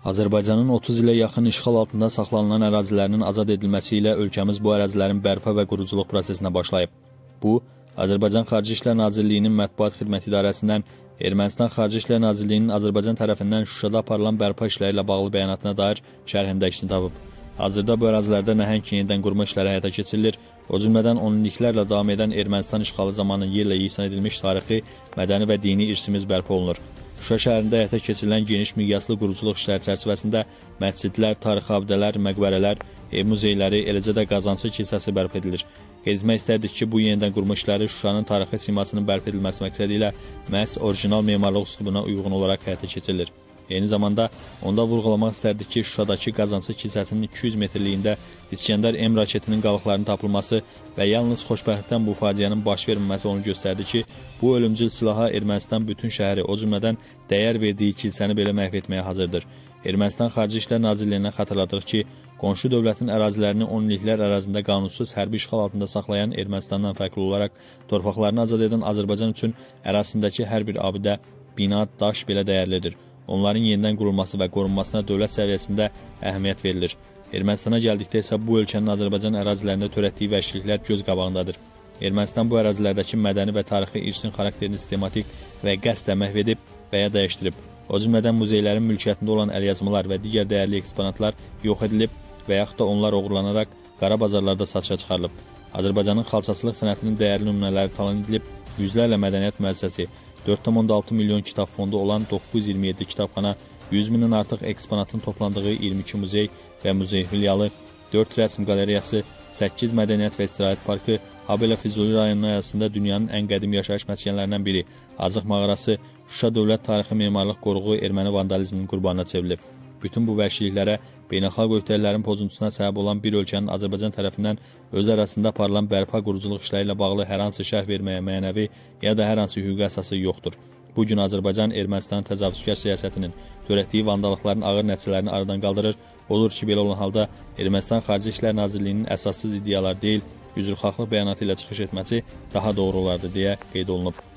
Azərbaycanın 30 ilə yaxın işğal altında saxlanılan ərazilərinin azad edilməsi ilə ölkəmiz bu ərazilərin bərpa və quruculuq prosesinə başlayıb. Bu, Azərbaycan Xarici İşlər Nazirliyinin Mətbuat Xidməti İdarəsindən Ermənistan Xarici İşlər Nazirliyinin Azərbaycan tərəfindən Şuşada aparılan bərpa işləri ilə bağlı bəyanatına dair şərhində işini tapıb. Hazırda bu ərazilərdə nəhəng yenidən qurma işləri həyata keçirilir. O cümlədən onilliklərlə davam edən Ermənistan işğalı zamanı yerlə yeksan edilmiş tarixi, mədəni və dini irsimiz bərpa olunur. Şuşa şəhərində həyata keçirilən geniş miqyaslı quruculuq işləri çərçivəsində məscidlər, tarixi abidələr, məqbərələr, ev muzeyləri, eləcə də Qazancı kilsəsi bərpa edilir. Qeyd etmək istərdik ki, bu yenidən qurma işləri Şuşanın tarixi simasının bərpa edilməsi məqsədi ilə məhz orijinal memarlıq üslubuna uyğun olaraq həyata keçirilir. Eyni zamanda onda vurğulamaq istərdik ki, Şuşadakı Qazancı kilsəsinin 200 metrliyində İskəndər M raketinin qalıqlarının tapılması və yalnız xoşbəxtlikdən bu faciənin baş verməməsi onu göstərdi ki, bu ölümcül silaha Ermənistan bütün şəhəri, o cümlədən dəyər verdiyi kilsəni belə məhv etməyə hazırdır. Ermənistan Xarici İşlər Nazirliyinə xatırladıq ki, qonşu dövlətin ərazilərini 10 illiklər ərazində qanunsuz hərbi işğal altında saxlayan Ermənistandan fərqli olaraq torpaqlarını azad edən Azərbaycan üçün ərazisindəki hər bir abidə, bina, daş belə dəyərlidir onların yenidən qurulması və qorunmasına dövlət səviyyəsində əhəmiyyət verilir. Ermənistana gəldikdə isə bu ölkənin Azərbaycan ərazilərində törətdiyi vəhşiliklər göz qabağındadır. Ermənistan bu ərazilərdəki mədəni və tarixi irsin xarakterini sistematik və qəsdən məhv edib və ya dəyişdirib. O cümlədən muzeylərin mülkiyyətində olan əlyazmalar və digər dəyərli eksponatlar yox edilib və yaxud da onlar oğurlanaraq qara bazarlarda satışa çıxarılıb. Azərbaycanın xalçaçılıq sənətinin dəyərli nümunələri talan edilib, yüzlərlə mədəniyyət müəssisəsi, 4,6 milyon kitab fondu olan 927 kitabxana, 100 mindən artıq eksponatın toplandığı 22 muzey və muzey filialı, 4 rəsm qalereyası, 8 mədəniyyət və istirahət parkı, Habelə Füzuli rayonunun arasında dünyanın ən qədim yaşayış məskənlərindən biri, Azıq mağarası, Şuşa Dövlət Tarixi Memarlıq Qoruğu erməni vandalizminin qurbanına çevrilib. Bütün bu vəhşiliklərə beynəlxalq öhdəliklərin pozuntusuna səbəb olan bir ölkənin Azərbaycan tərəfindən öz arasında aparılan bərpa quruculuq işləri ilə bağlı hər hansı şərh verməyə mənəvi ya da hər hansı hüquqi əsası yoxdur. Bu gün Azərbaycan Ermənistanın təcavüzkar siyasətinin törətdiyi vandallıqların ağır nəticələrini aradan qaldırır. Olur ki, belə olan halda Ermənistan Xarici İşlər Nazirliyinin əsassız iddialar deyil, üzrxahlıq bəyanatı ilə çıxış etməsi daha doğru olardı deyə qeyd olunub.